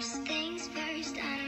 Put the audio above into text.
First things first, I'm